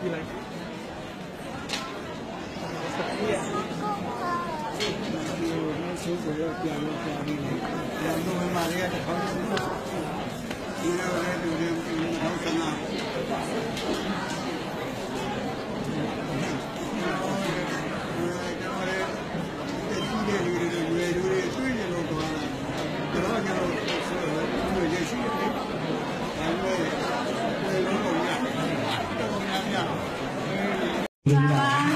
You like it? Thank you. Bye.